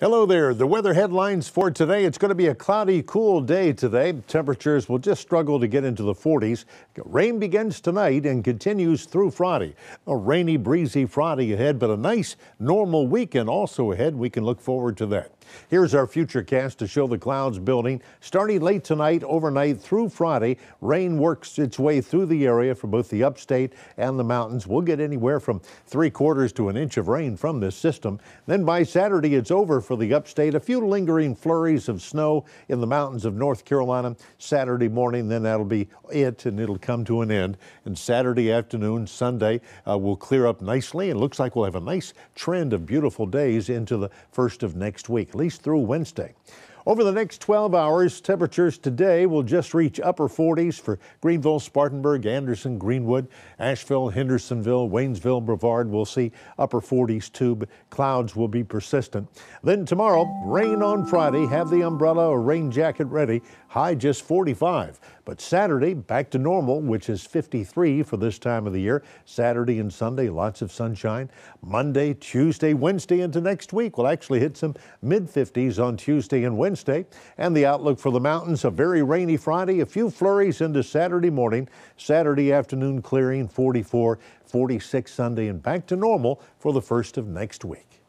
Hello there. The weather headlines for today. It's going to be a cloudy, cool day today. Temperatures will just struggle to get into the 40s. Rain begins tonight and continues through Friday. A rainy, breezy Friday ahead, but a nice, normal weekend also ahead. We can look forward to that. Here's our future cast to show the clouds building. Starting late tonight, overnight through Friday, rain works its way through the area for both the upstate and the mountains. We'll get anywhere from three quarters to an inch of rain from this system. Then by Saturday, it's over for the upstate. A few lingering flurries of snow in the mountains of North Carolina. Saturday morning, then that'll be it, and it'll come to an end. And Saturday afternoon, Sunday, uh, will clear up nicely, and looks like we'll have a nice trend of beautiful days into the first of next week, least through Wednesday. Over the next 12 hours, temperatures today will just reach upper 40s for Greenville, Spartanburg, Anderson, Greenwood, Asheville, Hendersonville, Waynesville, Brevard. We'll see upper 40s too, but clouds will be persistent. Then tomorrow, rain on Friday. Have the umbrella or rain jacket ready. High just 45. But Saturday, back to normal, which is 53 for this time of the year. Saturday and Sunday, lots of sunshine. Monday, Tuesday, Wednesday into next week, we'll actually hit some mid 50s on Tuesday and Wednesday. Wednesday. And the outlook for the mountains a very rainy Friday, a few flurries into Saturday morning, Saturday afternoon clearing 44, 46 Sunday, and back to normal for the first of next week.